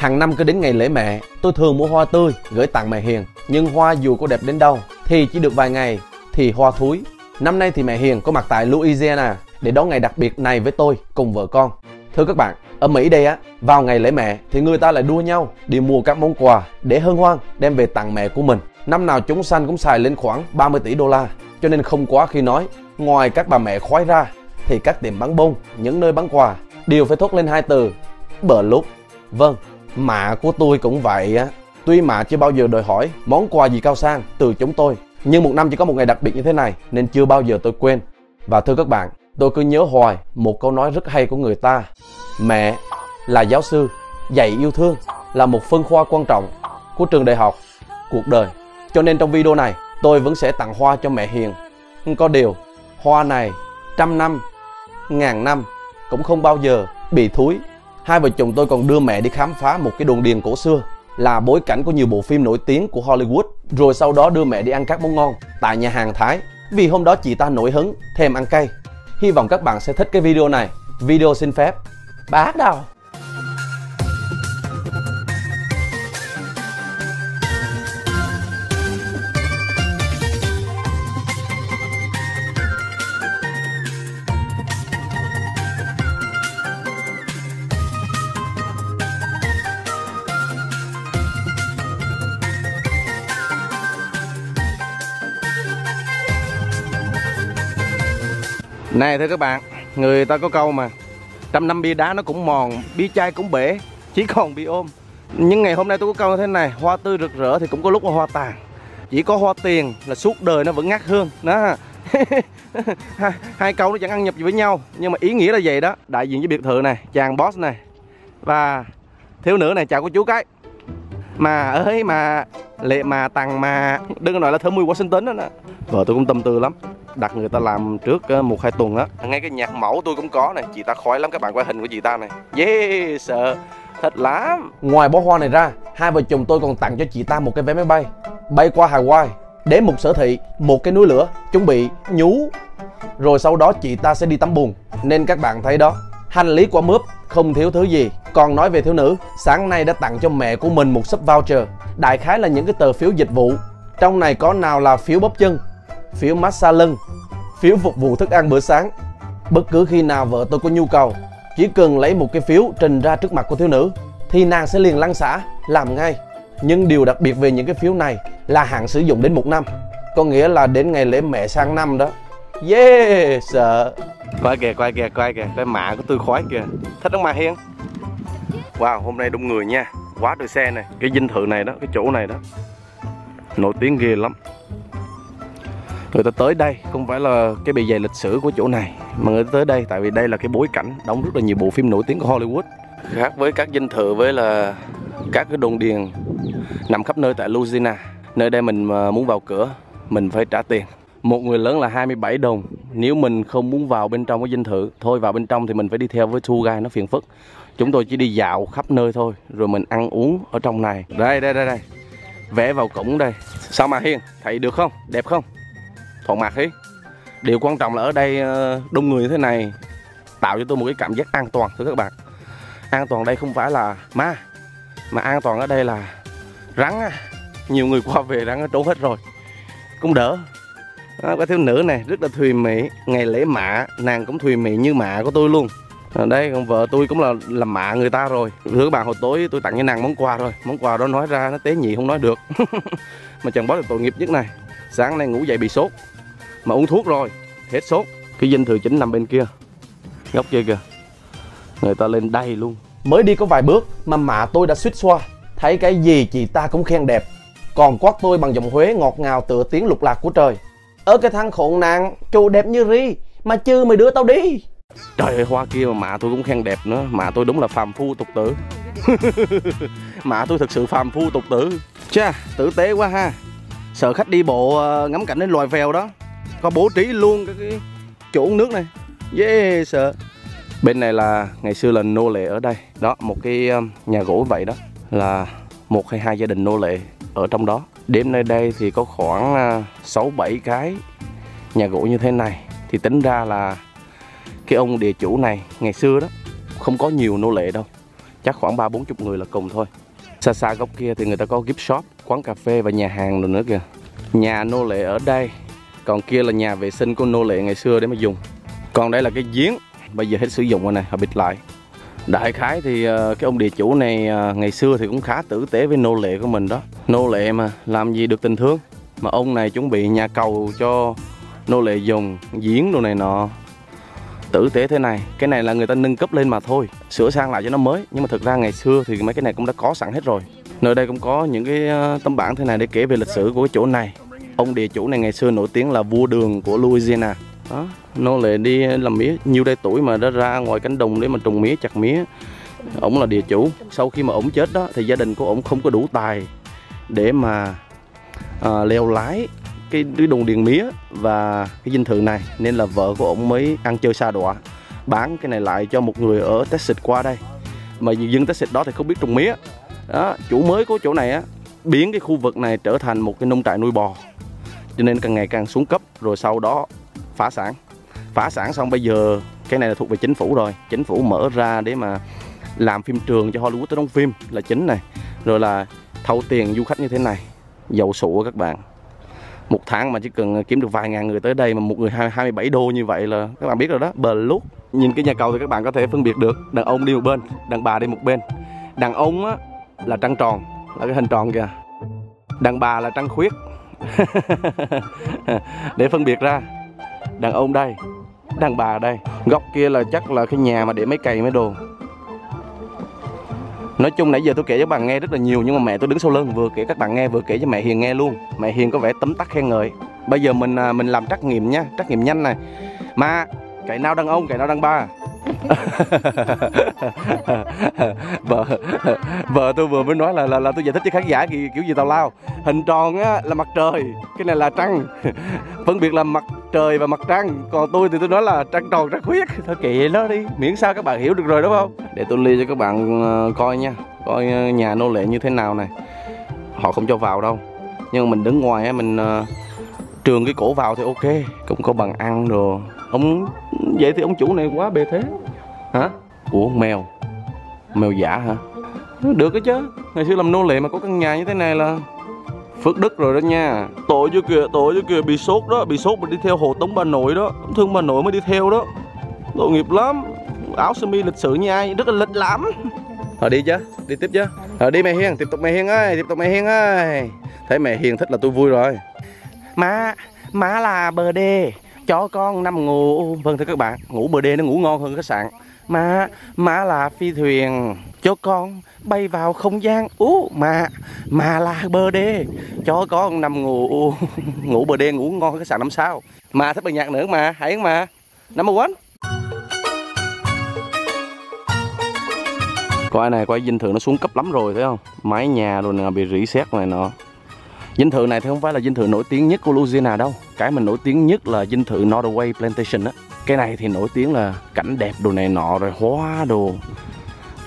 Hàng năm cứ đến ngày lễ mẹ, tôi thường mua hoa tươi gửi tặng mẹ Hiền. Nhưng hoa dù có đẹp đến đâu thì chỉ được vài ngày thì hoa thúi. Năm nay thì mẹ Hiền có mặt tại Louisiana để đón ngày đặc biệt này với tôi cùng vợ con. Thưa các bạn, ở Mỹ đây á, vào ngày lễ mẹ thì người ta lại đua nhau đi mua các món quà để hân hoan đem về tặng mẹ của mình. Năm nào chúng sanh cũng xài lên khoảng 30 tỷ đô la, cho nên không quá khi nói. Ngoài các bà mẹ khoái ra thì các tiệm bán bông, những nơi bán quà đều phải thốt lên hai từ bờ lúc. Vâng, mạ của tôi cũng vậy á. Tuy mạ chưa bao giờ đòi hỏi món quà gì cao sang từ chúng tôi, nhưng một năm chỉ có một ngày đặc biệt như thế này nên chưa bao giờ tôi quên. Và thưa các bạn, tôi cứ nhớ hoài một câu nói rất hay của người ta. Mẹ là giáo sư, dạy yêu thương là một phân khoa quan trọng của trường đại học, cuộc đời. Cho nên trong video này, tôi vẫn sẽ tặng hoa cho mẹ Hiền. Có điều, hoa này trăm năm, ngàn năm cũng không bao giờ bị thúi. Hai vợ chồng tôi còn đưa mẹ đi khám phá một cái đồn điền cổ xưa là bối cảnh của nhiều bộ phim nổi tiếng của Hollywood. Rồi sau đó đưa mẹ đi ăn các món ngon tại nhà hàng Thái. Vì hôm đó chị ta nổi hứng, thèm ăn cay. Hy vọng các bạn sẽ thích cái video này. Video xin phép. Bác đâu? Này thưa các bạn, người ta có câu mà Trăm năm bia đá nó cũng mòn, bia chai cũng bể Chỉ còn bia ôm. Nhưng ngày hôm nay tôi có câu như thế này Hoa tươi rực rỡ thì cũng có lúc là hoa tàn. Chỉ có hoa tiền là suốt đời nó vẫn ngát hương Đó. Hai, hai câu nó chẳng ăn nhập gì với nhau Nhưng mà ý nghĩa là vậy đó. Đại diện với biệt thự này, chàng boss này Và thiếu nữ này chào cô chú cái. Mà, ơi, mà, Lệ mà tặng mà. Đừng có nói là thơ mùi Washington đó nè. Vợ tôi cũng tâm tư lắm. Đặt người ta làm trước ờ, một hai tuần á. Ngay cái nhạc mẫu tôi cũng có này. Chị ta khói lắm. Các bạn quay hình của chị ta này. Yeah, sợ. Thật lắm. Ngoài bó hoa này ra, hai vợ chồng tôi còn tặng cho chị ta một cái vé máy bay. Bay qua Hawaii đến một sở thị, một cái núi lửa, chuẩn bị, nhú. Rồi sau đó chị ta sẽ đi tắm bùn nên các bạn thấy đó, hành lý quả mướp không thiếu thứ gì còn nói về thiếu nữ sáng nay đã tặng cho mẹ của mình một sub voucher đại khái là những cái tờ phiếu dịch vụ trong này có nào là phiếu bóp chân phiếu massage lưng, phiếu phục vụ thức ăn bữa sáng. Bất cứ khi nào vợ tôi có nhu cầu, chỉ cần lấy một cái phiếu trình ra trước mặt của thiếu nữ thì nàng sẽ liền lăn xả làm ngay. Nhưng điều đặc biệt về những cái phiếu này là hạn sử dụng đến một năm, có nghĩa là đến ngày lễ mẹ sang năm đó. Yeah, sợ. Coi kìa, coi kìa, coi kìa, cái mạ của tôi khoái kìa. Thích không mà Hiên? Wow, hôm nay đông người nha. Quá trời xe này, cái dinh thự này đó, cái chỗ này đó. Nổi tiếng ghê lắm. Người ta tới đây không phải là cái bề dày lịch sử của chỗ này mà người ta tới đây tại vì đây là cái bối cảnh đóng rất là nhiều bộ phim nổi tiếng của Hollywood. Khác với các dinh thự với là các cái đồn điền nằm khắp nơi tại Louisiana. Nơi đây mình à, muốn vào cửa mình phải trả tiền. Một người lớn là 27 đồng. Nếu mình không muốn vào bên trong cái dinh thự thôi vào bên trong thì mình phải đi theo với tour guide nó phiền phức chúng tôi chỉ đi dạo khắp nơi thôi rồi mình ăn uống ở trong này. Đây đây đây đây. Vẽ vào cổng đây. Sao mà hiền? Thấy được không? Đẹp không? Thuận mặt ấy điều quan trọng là ở đây ờ, đông người như thế này tạo cho tôi một cái cảm giác an toàn thưa các bạn. An toàn đây không phải là ma mà an toàn ở đây là rắn nhiều người qua về rắn trốn hết rồi. Cũng đỡ. Đó, cái thiếu nữ này rất là thùy mị. Ngày lễ mạ nàng cũng thùy mị như mạ của tôi luôn. Ờ, đây còn vợ tôi cũng là làm mạ người ta rồi. Thưa các bạn hồi tối tôi tặng cho nàng món quà rồi. Món quà đó nói ra nó tế nhị không nói được. Mà chẳng bó được tội nghiệp nhất này. Sáng nay ngủ dậy bị sốt. Mà uống thuốc rồi, hết sốt. Cái dinh thự chính nằm bên kia. Góc kia kìa. Người ta lên đây luôn. Mới đi có vài bước mà mạ tôi đã suýt xoa. Thấy cái gì chị ta cũng khen đẹp. Còn quát tôi bằng giọng huế ngọt ngào tựa tiếng lục lạc của trời. Ở cái thằng khốn nạn chù đẹp như ri, mà chưa mày đưa tao đi trời ơi hoa kia mà mạ tôi cũng khen đẹp nữa. Mạ tôi đúng là phàm phu tục tử. Mạ tôi thực sự phàm phu tục tử. Cha tử tế quá ha. Sợ khách đi bộ ờ, ngắm cảnh đến loài vèo đó. Có bố trí luôn cái, cái chỗ uống nước này. Yeah sợ. Bên này là ngày xưa là nô lệ ở đây. Đó một cái ờ, nhà gỗ vậy đó. Là một hay hai gia đình nô lệ ở trong đó. Đêm nơi đây thì có khoảng uh, sáu bảy cái nhà gỗ như thế này. Thì tính ra là cái ông địa chủ này ngày xưa đó, không có nhiều nô lệ đâu. Chắc khoảng ba bốn chục người là cùng thôi. Xa xa góc kia thì người ta có gift shop, quán cà phê và nhà hàng rồi nữa kìa. Nhà nô lệ ở đây, còn kia là nhà vệ sinh của nô lệ ngày xưa để mà dùng. Còn đây là cái giếng, bây giờ hết sử dụng rồi này họ bịt lại. Đại khái thì ờ, cái ông địa chủ này ờ, ngày xưa thì cũng khá tử tế với nô lệ của mình đó. Nô lệ mà, làm gì được tình thương? Mà ông này chuẩn bị nhà cầu cho nô lệ dùng, giếng đồ này nọ tử tế thế này cái này là người ta nâng cấp lên mà thôi sửa sang lại cho nó mới. Nhưng mà thực ra ngày xưa thì mấy cái này cũng đã có sẵn hết rồi. Nơi đây cũng có những cái ờ, tấm bảng thế này để kể về lịch sử của cái chỗ này. Ông địa chủ này ngày xưa nổi tiếng là vua đường của Louisiana. Đó nó lệ đi làm mía nhiều đây tuổi mà đã ra ngoài cánh đồng để mà trồng mía chặt mía. Ổng là địa chủ. Sau khi mà ổng chết đó thì gia đình của ổng không có đủ tài để mà à, leo lái cái cái đồng điền mía và cái dinh thự này, nên là vợ của ông mới ăn chơi xa đọa, bán cái này lại cho một người ở Texas qua đây. Mà dân Texas đó thì không biết trồng mía. Đó, chủ mới của chỗ này á, biến cái khu vực này trở thành một cái nông trại nuôi bò. Cho nên càng ngày càng xuống cấp, rồi sau đó phá sản. Phá sản xong bây giờ cái này là thuộc về chính phủ rồi. Chính phủ mở ra để mà làm phim trường cho Hollywood tới đóng phim là chính này. Rồi là thâu tiền du khách như thế này giàu sụ các bạn một tháng mà chỉ cần kiếm được vài ngàn người tới đây mà một người 27 đô như vậy là các bạn biết rồi đó. Bờ lúc. Nhìn cái nhà cầu thì các bạn có thể phân biệt được. Đàn ông đi một bên, đàn bà đi một bên. Đàn ông á, là trăng tròn, là cái hình tròn kìa. Đàn bà là trăng khuyết. Để phân biệt ra. Đàn ông đây, đàn bà đây. Góc kia là chắc là cái nhà mà để mấy cày, mấy đồ. Nói chung nãy giờ tôi kể cho các bạn nghe rất là nhiều nhưng mà mẹ tôi đứng sau lưng vừa kể các bạn nghe vừa kể cho mẹ Hiền nghe luôn. Mẹ Hiền có vẻ tấm tắc khen ngợi. Bây giờ mình à, mình làm trắc nghiệm nha, trắc nghiệm nhanh này. Mà cái nào đàn ông, cái nào đàn bà? vợ vợ tôi vừa mới nói là là, là tôi giải thích cho khán giả kiểu, kiểu gì tào lao hình tròn á là mặt trời cái này là trăng phân biệt là mặt trời và mặt trăng. Còn tôi thì tôi nói là trăng tròn trăng khuyết. Thôi kệ nó đi. Miễn sao các bạn hiểu được rồi đúng không? Để tôi ly cho các bạn ờ, coi nha. Coi ờ, nhà nô lệ như thế nào này. Họ không cho vào đâu. Nhưng mà mình đứng ngoài á mình uh, trường cái cổ vào thì ok. Cũng có bằng ăn rồi ông vậy thì ông chủ này quá bề thế. Hả? Ủa mèo. Mèo giả hả? Được cái chứ. Ngày xưa làm nô lệ mà có căn nhà như thế này là phước đức rồi đó nha. Tội chứ kìa tội chứ kìa bị sốt đó bị sốt mà đi theo hồ tống bà nội đó. Thương bà nội mới đi theo đó. Tội nghiệp lắm. Áo sơ mi lịch sự như ai rất là lịch lắm Rồi đi chứ đi tiếp chứ. Rồi đi mẹ hiền tiếp tục mẹ hiền ơi tiếp tục mẹ hiền ơi. Thấy mẹ hiền thích là tôi vui rồi. Má má là bờ đê cho con nằm ngủ. Vâng thưa các bạn ngủ bờ đê nó ngủ ngon hơn khách sạn. Má má là phi thuyền cho con bay vào không gian. Ú, mà mà là bờ đê. Cho con nằm ngủ ngủ bờ đê, ngủ ngon cái khách sạn năm sao. Mà thích bài nhạc nữa mà hãy mà. Number one. Coi này, coi dinh thự nó xuống cấp lắm rồi, thấy không? Mái nhà rồi nè, bị rỉ sét này nọ. Dinh thự này thì không phải là dinh thự nổi tiếng nhất của Louisiana đâu. Cái mình nổi tiếng nhất là dinh thự Norway Plantation á. Cái này thì nổi tiếng là cảnh đẹp đồ này nọ, rồi hoa đồ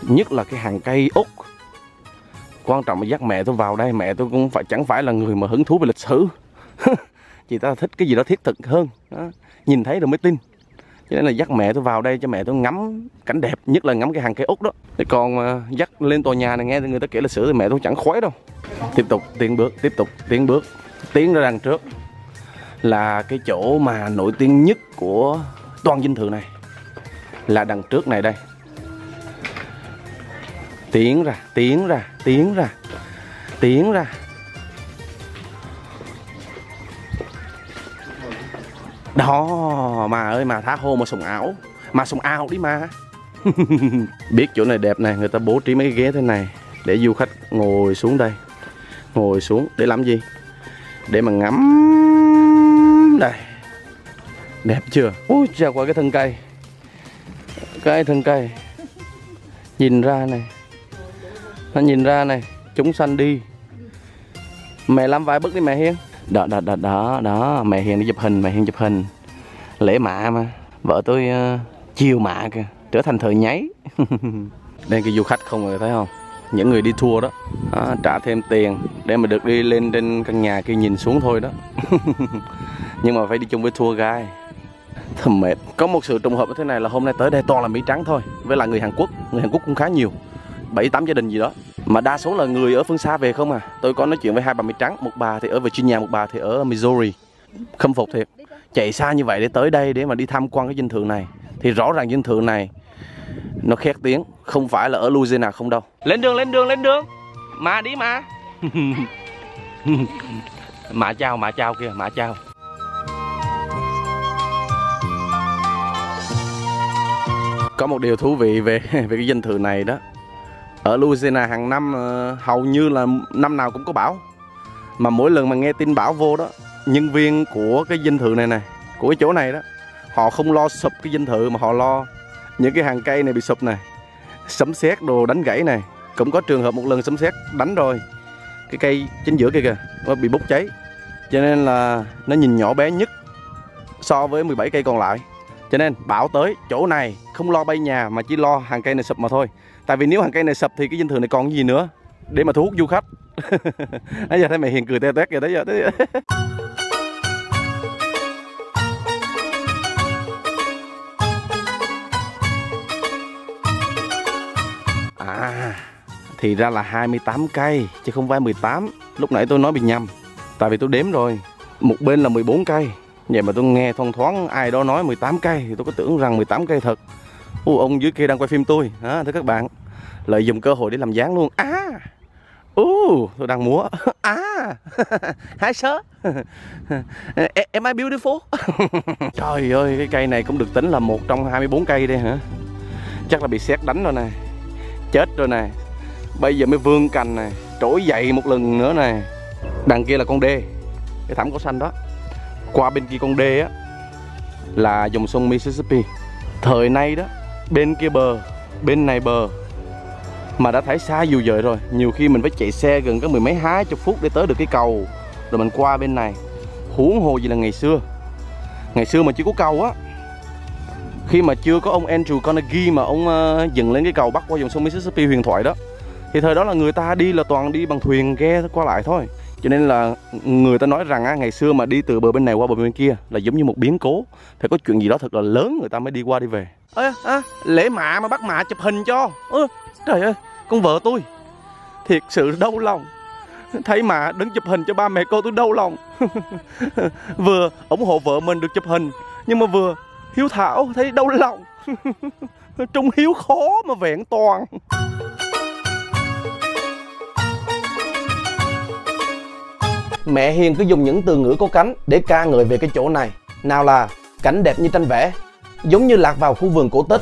nhất là cái hàng cây úc. Quan trọng là dắt mẹ tôi vào đây mẹ tôi cũng phải chẳng phải là người mà hứng thú về lịch sử. Chị ta thích cái gì đó thiết thực hơn. Đó. nhìn thấy rồi mới tin. Cho nên là dắt mẹ tôi vào đây cho mẹ tôi ngắm cảnh đẹp nhất là ngắm cái hàng cây úc đó. Thì còn uh, dắt lên tòa nhà này nghe người ta kể lịch sử thì mẹ tôi chẳng khoái đâu. Tiếp tục tiến bước tiếp tục tiến bước. Tiến ra đằng trước là cái chỗ mà nổi tiếng nhất của toàn dinh thự này. Là đằng trước này đây tiến ra tiến ra tiến ra tiến ra. Đó, mà ơi, mà thả hô mà sùng ảo, mà sùng ao đi mà. Biết chỗ này đẹp này, người ta bố trí mấy cái ghế thế này để du khách ngồi xuống đây, ngồi xuống để làm gì? Để mà ngắm đây. Đẹp chưa? Ui chào qua cái thân cây. Cái thân cây. Nhìn ra này nó nhìn ra này chúng sanh đi. Mẹ làm vài bức đi mẹ hiên. Đó đó đó đó đó. Mẹ hiền đi chụp hình mẹ hiền chụp hình. Lễ mạ mà. Vợ tôi uh, chiều mạ kìa trở thành thời nháy. Đây cái du khách không rồi thấy không? Những người đi tour đó à, trả thêm tiền để mà được đi lên trên căn nhà kia nhìn xuống thôi đó. Nhưng mà phải đi chung với tour guide. Thầm mệt. Có một sự trùng hợp như thế này là hôm nay tới đây toàn là mỹ trắng thôi với lại người hàn quốc. Người hàn quốc cũng khá nhiều bảy tám gia đình gì đó. Mà đa số là người ở phương xa về không à. Tôi có nói chuyện với hai bà mày trắng một bà thì ở Virginia một bà thì ở Missouri. Khâm phục thiệt. Chạy xa như vậy để tới đây để mà đi tham quan cái dinh thự này. Thì rõ ràng dinh thự này nó khét tiếng. Không phải là ở Louisiana không đâu. Lên đường lên đường lên đường. Mà đi mà. Mạ chào mạ chào kìa mạ chào. Có một điều thú vị về về cái dinh thự này đó ở Louisiana hàng năm ờ, hầu như là năm nào cũng có bão. Mà mỗi lần mà nghe tin bão vô đó, nhân viên của cái dinh thự này này của cái chỗ này đó, họ không lo sụp cái dinh thự mà họ lo những cái hàng cây này bị sụp này sấm sét đồ đánh gãy này cũng có trường hợp một lần sấm sét đánh rồi, cái cây chính giữa kia kìa, nó bị bốc cháy. Cho nên là nó nhìn nhỏ bé nhất so với 17 cây còn lại. Cho nên bão tới, chỗ này không lo bay nhà mà chỉ lo hàng cây này sụp mà thôi tại vì nếu hàng cây này sập thì cái dinh thự này còn gì nữa để mà thu hút du khách. Nãy giờ thấy mày hiền cười teo tét kìa tới giờ đấy À Thì ra là 28 cây, Chứ không phải 18 Lúc nãy tôi nói bị nhầm, Tại vì tôi đếm rồi. Một bên là 14 cây. Vậy mà tôi nghe thoang thoáng, ai đó nói 18 cây, Thì tôi có tưởng rằng 18 cây thật. Ủa, ông dưới kia đang quay phim tôi. À, Thưa các bạn. Lợi dụng cơ hội để làm dáng luôn. À! Ồ, tôi đang múa. À! Hi sir. Am I beautiful? Trời ơi, cái cây này cũng được tính là một trong 24 cây đây hả? Chắc là bị xét đánh rồi này. Chết rồi nè bây giờ mới vương cành này. Trỗi dậy một lần nữa này. Đằng kia là con đê. Cái thảm cỏ xanh đó. Qua bên kia con đê á là dòng sông Mississippi. Thời nay đó bên kia bờ bên này bờ. Mà đã thấy xa dù dời rồi. Nhiều khi mình phải chạy xe gần có mười mấy hai chục phút để tới được cái cầu. Rồi mình qua bên này. Huống hồ gì là ngày xưa. Ngày xưa mà chưa có cầu á. Khi mà chưa có ông Andrew Carnegie mà ông uh, dựng lên cái cầu bắc qua dòng sông Mississippi huyền thoại đó thì thời đó là người ta đi là toàn đi bằng thuyền ghe qua lại thôi cho nên là người ta nói rằng á, ngày xưa mà đi từ bờ bên này qua bờ bên kia là giống như một biến cố. Phải có chuyện gì đó thật là lớn người ta mới đi qua đi về. Ơ à, lễ mạ mà bắt mạ chụp hình cho. Ơ trời ơi con vợ tôi. Thiệt sự đau lòng. Thấy mạ đứng chụp hình cho ba mẹ cô tôi đau lòng. Vừa ủng hộ vợ mình được chụp hình nhưng mà vừa hiếu thảo thấy đau lòng. Trung hiếu khó mà vẹn toàn. Mẹ Hiền cứ dùng những từ ngữ có cánh để ca ngợi về cái chỗ này. Nào là, cảnh đẹp như tranh vẽ, Giống như lạc vào khu vườn cổ tích.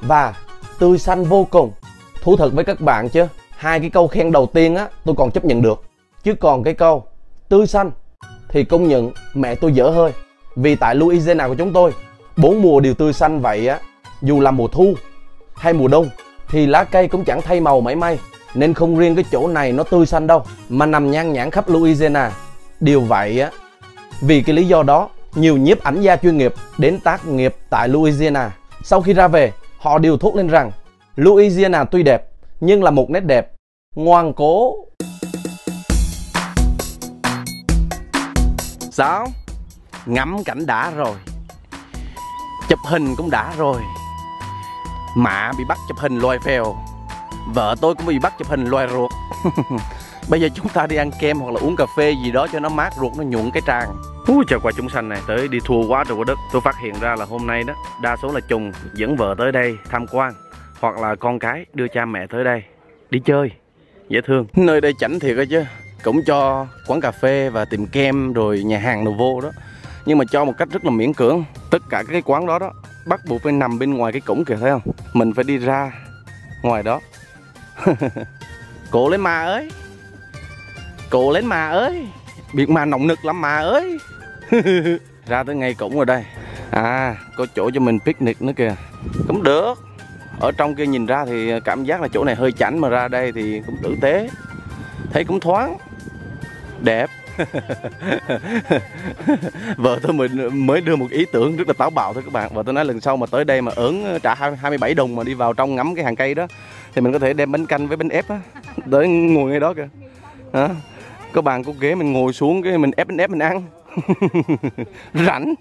Và, tươi xanh vô cùng. Thú thật với các bạn chứ, Hai cái câu khen đầu tiên á, tôi còn chấp nhận được. Chứ còn cái câu, tươi xanh, Thì công nhận mẹ tôi dở hơi. Vì tại Louisiana của chúng tôi, bốn mùa đều tươi xanh vậy á, dù là mùa thu hay mùa đông, thì lá cây cũng chẳng thay màu mảy may nên không riêng cái chỗ này nó tươi xanh đâu, mà nằm nhan nhản khắp Louisiana. Điều vậy á, vì cái lý do đó, nhiều nhiếp ảnh gia chuyên nghiệp đến tác nghiệp tại Louisiana. Sau khi ra về, họ đều thốt lên rằng Louisiana tuy đẹp, nhưng là một nét đẹp ngoan cố. Sao? Ngắm cảnh đã rồi. Chụp hình cũng đã rồi. Mạ bị bắt chụp hình loài phèo. Vợ tôi cũng bị bắt chụp hình loài ruột. Bây giờ chúng ta đi ăn kem hoặc là uống cà phê gì đó cho nó mát ruột nó nhuận cái tràng. Ui chào quả chúng sanh này tới đi thua quá trời quá đất. Tôi phát hiện ra là hôm nay đó Đa số là chồng dẫn vợ tới đây tham quan Hoặc là con cái đưa cha mẹ tới đây Đi chơi Dễ thương. Nơi đây chảnh thiệt đó chứ Cũng cho quán cà phê và tiệm kem rồi nhà hàng đồ vô đó. Nhưng mà cho một cách rất là miễn cưỡng tất cả các cái quán đó đó bắt buộc phải nằm bên ngoài cái cổng kìa thấy không? Mình phải đi ra ngoài đó cổ lên mà ơi. Cổ lên mà ơi. Biệt mà nồng nực lắm mà ơi. Ra tới ngay cổng rồi đây. À có chỗ cho mình picnic nữa kìa. Cũng được. Ở trong kia nhìn ra thì cảm giác là chỗ này hơi chảnh mà ra đây thì cũng tử tế. Thấy cũng thoáng. Đẹp. Vợ tôi mình mới đưa một ý tưởng rất là táo bạo thôi các bạn. Vợ tôi nói lần sau mà tới đây mà ớn, trả 27 đồng mà đi vào trong ngắm cái hàng cây đó thì mình có thể đem bánh canh với bánh ép á tới ngồi ngay đó kìa. Đó. có bàn có ghế mình ngồi xuống cái mình ép bánh ép mình ăn. Rảnh.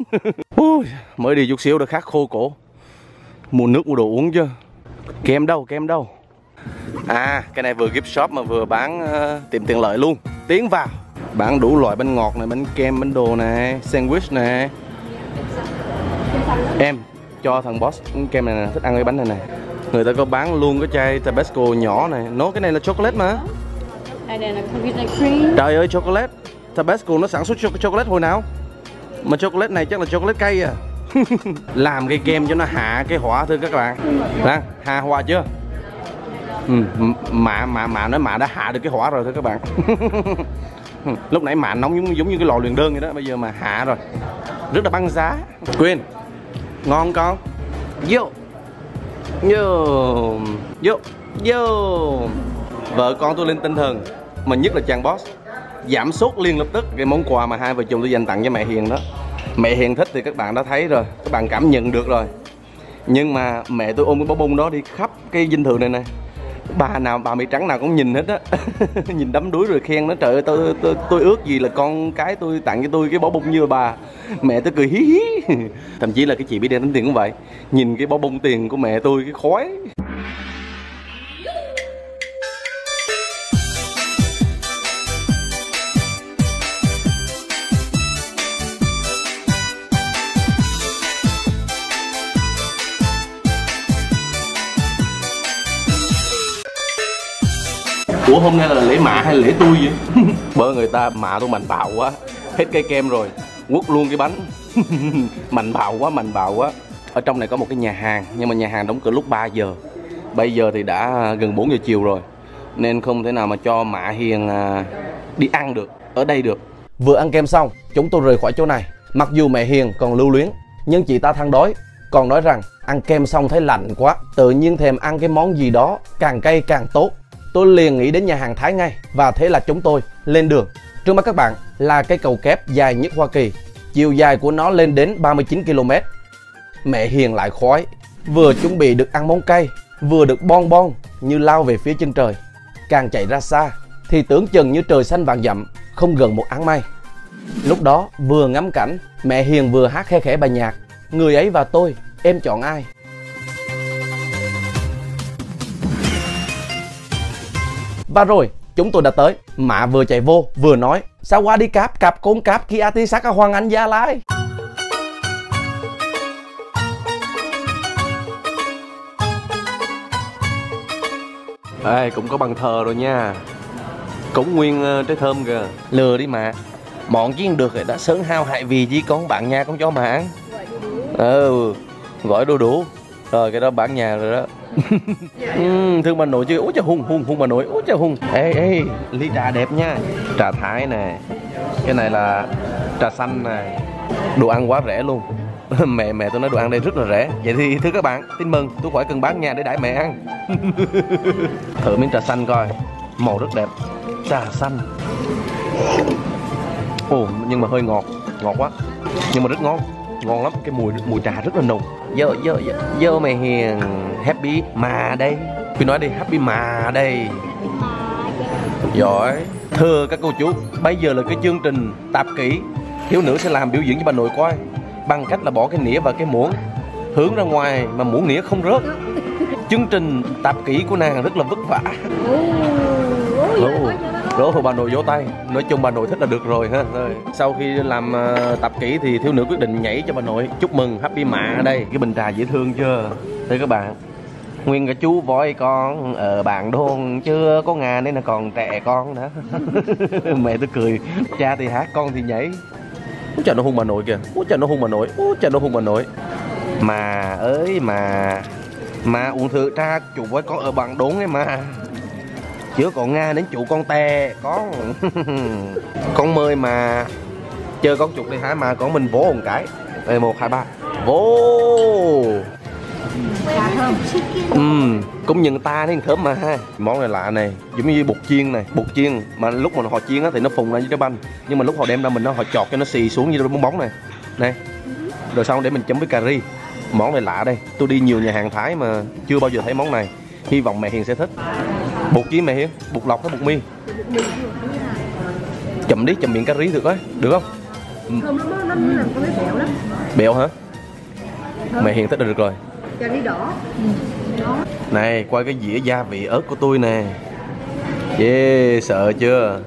Ui, mới đi chút xíu đã khát khô cổ. Mua nước mua đồ uống chứ. Kem đâu kem đâu? À cái này vừa gift shop mà vừa bán uh, tiệm tiện lợi luôn. Tiến vào. Bán đủ loại bánh ngọt này, bánh kem, bánh đồ này, sandwich này. Em cho thằng boss kem này nè, thích ăn cái bánh này nè. Người ta có bán luôn cái chai Tabasco nhỏ này. Nó cái này là chocolate mà. Trời ơi chocolate. Tabasco nó sản xuất cho chocolate hồi nào? Mà chocolate này chắc là chocolate cây à. Làm cái kem cho nó hạ cái hỏa thưa các bạn. Đang hạ hỏa chưa? Ừ, Mạ mạ mạ nói mạ đã hạ được cái hỏa rồi thưa các bạn. Lúc nãy mạ nóng giống, giống như cái lò luyện đơn vậy đó Bây giờ mà hạ rồi. Rất là băng giá. Quyên Ngon con. Vô Vô Vô Yo. Vợ con tôi lên tinh thần Mà nhất là chàng boss. Giảm sốt liền lập tức, Cái món quà mà hai vợ chồng tôi dành tặng cho mẹ Hiền đó. Mẹ Hiền thích thì các bạn đã thấy rồi, Các bạn cảm nhận được rồi. Nhưng mà mẹ tôi ôm cái bó bông đó đi khắp cái dinh thự này này bà nào bà mỹ trắng nào cũng nhìn hết á. Nhìn đắm đuối rồi khen nó trời ơi tôi, tôi tôi ước gì là con cái tôi tặng cho tôi cái bó bông như bà. Mẹ tôi cười hí hí. Thậm chí là cái chị bị đen tính tiền cũng vậy. Nhìn cái bó bông tiền của mẹ tôi cái khói. Ủa hôm nay là lễ mạ hay lễ tôi vậy? Bữa người ta mạ tôi mạnh bạo quá. Hết cây kem rồi Quất luôn cái bánh. Mạnh bạo quá, mạnh bạo quá. Ở trong này có một cái nhà hàng Nhưng mà nhà hàng đóng cửa lúc 3 giờ. Bây giờ thì đã gần 4 giờ chiều rồi Nên không thể nào mà cho Mạ Hiền à, đi ăn được Ở đây được. Vừa ăn kem xong Chúng tôi rời khỏi chỗ này. Mặc dù mẹ Hiền còn lưu luyến Nhưng chị ta than đói Còn nói rằng ăn kem xong thấy lạnh quá Tự nhiên thèm ăn cái món gì đó Càng cay càng tốt tôi liền nghĩ đến nhà hàng Thái ngay và thế là chúng tôi lên đường. Trước mắt các bạn là cây cầu kép dài nhất Hoa Kỳ, chiều dài của nó lên đến 39 km. Mẹ Hiền lại khói, vừa chuẩn bị được ăn món cay, vừa được bon bon như lao về phía chân trời. Càng chạy ra xa thì tưởng chừng như trời xanh vàng dặm, không gần một áng mây. Lúc đó vừa ngắm cảnh, mẹ Hiền vừa hát khe khẽ bài nhạc. Người ấy và tôi, em chọn ai? Và rồi, chúng tôi đã tới. Mạ vừa chạy vô, vừa nói Sao qua đi cáp, cặp côn cáp kia ti sắc Hoàng Anh Gia Lai? Ê, cũng có bằng thờ rồi nha. Cũng nguyên uh, trái thơm kìa. Lừa đi mà. Mọn chiên được rồi đã sớm hao hại vì gì con bạn nha con cho mà ăn Ừ, gọi đu đủ. Rồi cái đó bản nhà rồi đó ừ, thương bà nội chưa út cha hùng hùng hùng bà nội út cha hùng. Ê ê ly trà đẹp nha trà thái nè cái này là trà xanh này đồ ăn quá rẻ luôn. Mẹ mẹ tôi nói đồ ăn đây rất là rẻ. Vậy thì thưa các bạn tin mừng tôi khỏi cần bán nhà để đãi mẹ ăn. Thử miếng trà xanh coi màu rất đẹp. Trà xanh. Ồ nhưng mà hơi ngọt ngọt quá nhưng mà rất ngon ngon lắm cái mùi mùi trà rất là nồng vô vô vô, vô mày hiền happy mà đây tôi nói đi happy mà đây giỏi thưa các cô chú bây giờ là cái chương trình tạp kỹ thiếu nữ sẽ làm biểu diễn cho bà nội coi bằng cách là bỏ cái nĩa và cái muỗng hướng ra ngoài mà muỗng nĩa không rớt chương trình tạp kỹ của nàng rất là vất vả oh, Đỗ hồ bà nội vỗ tay. Nói chung bà nội thích là được rồi ha rồi. Sau khi làm uh, tập kỹ thì thiếu nữ quyết định nhảy cho bà nội. Chúc mừng happy mạ ở đây. Cái bình trà dễ thương chưa? Thưa các bạn Nguyên cả chú voi con ở bạn đôn chưa có ngà nên là còn trẻ con nữa. Mẹ tôi cười Cha thì hát con thì nhảy. Út trời nó hung bà nội kìa. Út trời nó hung bà nội. Út trời nó hung bà nội. Mà ơi mà Mà uống thử cha chủ voi con ở bạn đốn ấy mà chứ còn nga đến chủ con tè có con mơi mà. Chơi con chuột đi hả? Mà còn mình vỗ một cái. Đây, một, hai, ba. Vỗ. Ừ cũng nhận ta nên thơm mà. Ha món này lạ này, giống như bột chiên này, bột chiên. Mà lúc mà họ chiên á thì nó phùng ra như cái banh. Nhưng mà lúc họ đem ra mình nó họ chọt cho nó xì xuống như bóng bóng này. Này. Rồi xong để mình chấm với cà ri. Món này lạ đây. Tôi đi nhiều nhà hàng thái mà chưa bao giờ thấy món này. Hy vọng mẹ hiền sẽ thích bột chi mẹ hiền bột lọc hay bột mi. Chậm đi chậm miệng cà ri được đấy được không? Thơm lắm nó làm con béo lắm bẹo hả? Mẹ hiền thích được rồi. Cà ri đỏ Này qua cái dĩa gia vị ớt của tôi nè. Yeah sợ chưa?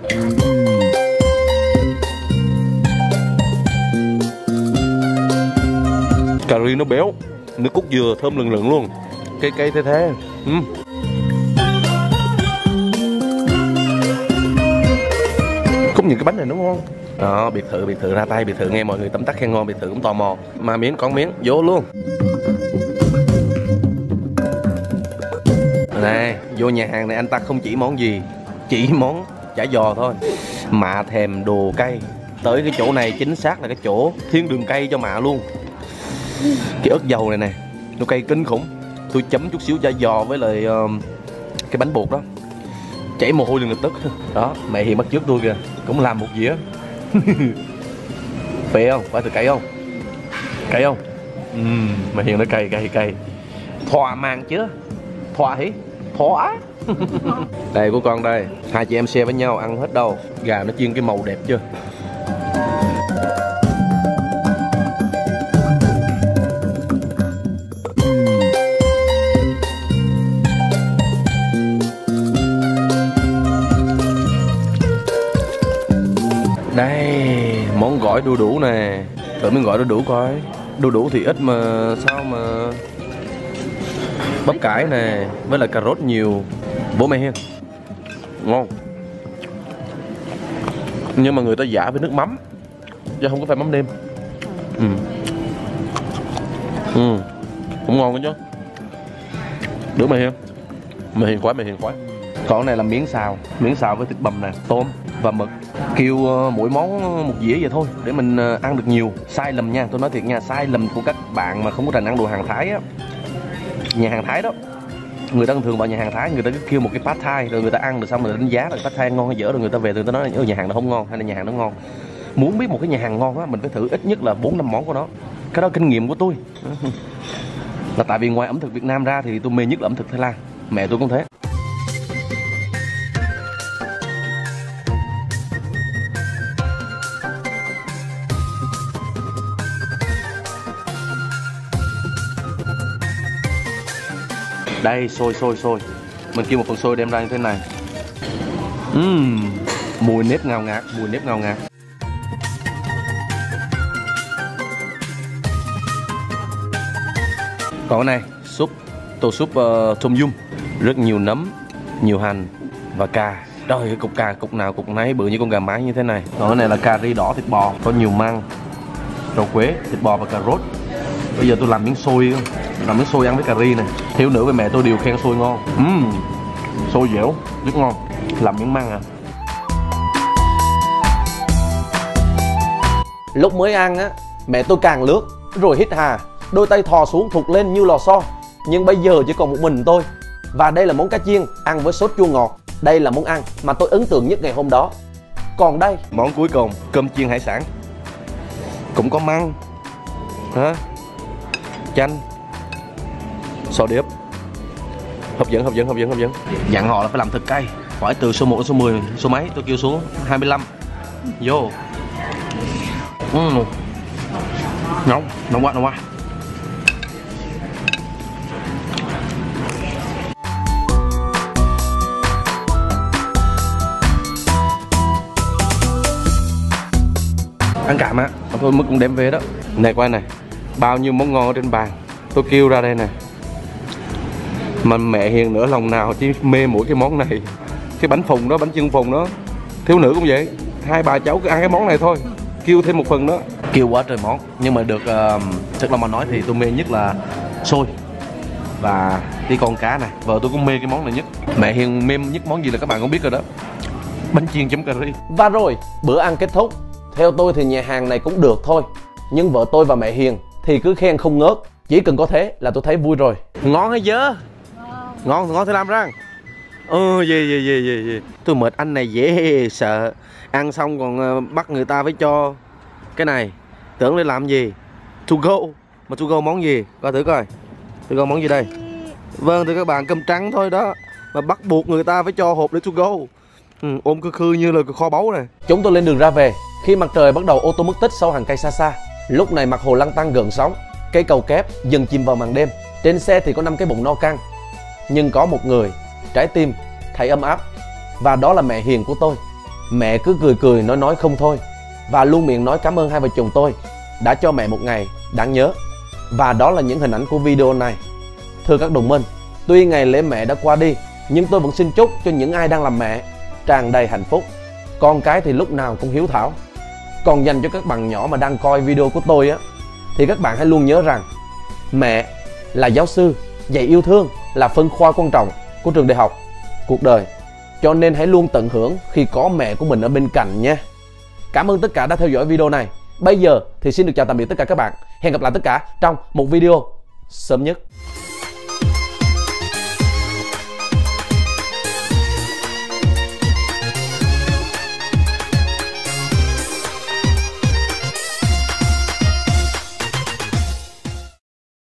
Cà ri nó béo Nước cốt dừa thơm lừng lừng luôn. Cây cây thế thế. Ừ. những cái bánh này đúng không? Đó biệt thự biệt thự ra tay biệt thự nghe mọi người tấm tắc khen ngon biệt thự cũng tò mò. Mà miếng con miếng vô luôn. Này vô nhà hàng này anh ta không chỉ món gì chỉ món chả giò thôi. Mạ thèm đồ cay. Tới cái chỗ này chính xác là cái chỗ thiên đường cay cho mạ luôn. Cái ớt dầu này nè nó cay kinh khủng. Tôi chấm chút xíu chả giò với lại uh, cái bánh bột đó. Chảy mồ hôi liền lập tức. Đó mẹ hiện bắt trước tôi kìa cũng làm một dĩa. Phê không? Phải từ cay không? Cay không? Uhm, mà hiện nó cay cay cay. Thỏa mãn chưa thỏa hỉ thỏa? Đây của con đây. Hai chị em share với nhau ăn hết đâu? Gà nó chiên cái màu đẹp chưa? Món đu đủ nè. Thử miếng gọi đu đủ coi. Đu đủ thì ít mà sao mà bắp cải nè, với lại cà rốt nhiều. Bố mẹ hiên ngon. Nhưng mà người ta giả với nước mắm, chứ không có phải mắm nêm. Ừ. Ừ. Cũng ngon đó chứ. Được mày hiên mày hiền quá, mày hiền quá. Còn này là miếng xào. Miếng xào với thịt bằm nè, tôm và mực kêu ờ, mỗi món một dĩa vậy thôi để mình ờ, ăn được nhiều. Sai lầm nha tôi nói thiệt nha sai lầm của các bạn mà không có rành ăn đồ hàng thái á. Nhà hàng thái đó người ta thường vào nhà hàng thái người ta cứ kêu một cái pad thai rồi người ta ăn được xong rồi đánh giá là pad thai ngon hay dở rồi người ta về người ta nói ở nhà hàng nó không ngon hay là nhà hàng nó ngon. Muốn biết một cái nhà hàng ngon á mình phải thử ít nhất là bốn năm món của nó. Cái đó kinh nghiệm của tôi. Là tại vì ngoài ẩm thực Việt Nam ra thì tôi mê nhất là ẩm thực Thái Lan. Mẹ tôi cũng thế đây sôi sôi sôi mình kêu một phần sôi đem ra như thế này. Uhm, mùi nếp ngào ngạt mùi nếp ngào ngạt. Còn cái này súp tô súp ờ, uh, tôm dung rất nhiều nấm nhiều hành và cà. Trời cái cục cà cục nào cục nấy bự như con gà mái như thế này. Còn cái này là cà ri đỏ thịt bò có nhiều măng rau quế thịt bò và cà rốt bây giờ tôi làm miếng xôi làm miếng xôi ăn với cà ri này thiếu nữ với mẹ tôi đều khen xôi ngon. Uhm, xôi dẻo rất ngon. Làm miếng măng à. Lúc mới ăn á, mẹ tôi càng lướt, rồi hít hà, đôi tay thò xuống thụt lên như lò xo. Nhưng bây giờ chỉ còn một mình tôi. Và đây là món cá chiên ăn với sốt chua ngọt. Đây là món ăn mà tôi ấn tượng nhất ngày hôm đó. Còn đây, món cuối cùng cơm chiên hải sản. Cũng có măng. Hả chanh. Sò điệp. Hấp dẫn hấp dẫn hấp dẫn hấp dẫn. Dặn họ là phải làm thật cay. Hỏi từ số 1 đến số 10 số mấy? Tôi kêu xuống 25 vô. Uhm. nóng nóng quá nóng quá. Ăn cảm á thôi mức cũng đem về đó. Này quay này bao nhiêu món ngon ở trên bàn. Tôi kêu ra đây nè. Mà mẹ hiền nữa lòng nào chỉ mê mỗi cái món này. Cái bánh phùng đó bánh chưng phùng đó. Thiếu nữ cũng vậy. Hai bà cháu cứ ăn cái món này thôi. Kêu thêm một phần đó. Kêu quá trời món. Nhưng mà được uh, thật là mà nói thì tôi mê nhất là xôi và cái con cá này. Vợ tôi cũng mê cái món này nhất. Mẹ hiền mê nhất món gì là các bạn cũng biết rồi đó. Bánh chiên chấm cà ri. Và rồi bữa ăn kết thúc. Theo tôi thì nhà hàng này cũng được thôi. Nhưng vợ tôi và mẹ Hiền thì cứ khen không ngớt. Chỉ cần có thế là tôi thấy vui rồi. ngon hay dơ? Ngon ngon thì làm răng. Ừ gì gì gì gì gì. Tôi mệt anh này dễ sợ. Ăn xong còn ờ, bắt người ta phải cho. Cái này tưởng để làm gì? To go. Mà to go món gì? Coi thử coi. To go món gì đây? Vâng thưa các bạn cơm trắng thôi đó. Mà bắt buộc người ta phải cho hộp để to go. Ừ, ôm khư khư như là kho báu này. Chúng tôi lên đường ra về. Khi mặt trời bắt đầu ô tô mất tích sau hàng cây xa xa. Lúc này mặt hồ lăn tăng gần sóng. Cây cầu kép dần chìm vào màn đêm. Trên xe thì có năm cái bụng no căng. nhưng có một người, trái tim, thấy ấm áp và đó là mẹ hiền của tôi mẹ cứ cười cười nói nói không thôi, và luôn miệng nói cảm ơn hai vợ chồng tôi đã cho mẹ một ngày đáng nhớ và đó là những hình ảnh của video này thưa các đồng minh, tuy ngày lễ mẹ đã qua đi, nhưng tôi vẫn xin chúc cho những ai đang làm mẹ tràn đầy hạnh phúc con cái thì lúc nào cũng hiếu thảo còn dành cho các bạn nhỏ mà đang coi video của tôi á, thì các bạn hãy luôn nhớ rằng mẹ là giáo sư, dạy yêu thương, là phân khoa quan trọng của trường đại học, cuộc đời. Cho nên hãy luôn tận hưởng khi có mẹ của mình ở bên cạnh nhé cảm ơn tất cả đã theo dõi video này. Bây giờ thì xin được chào tạm biệt tất cả các bạn. Hẹn gặp lại tất cả trong một video sớm nhất.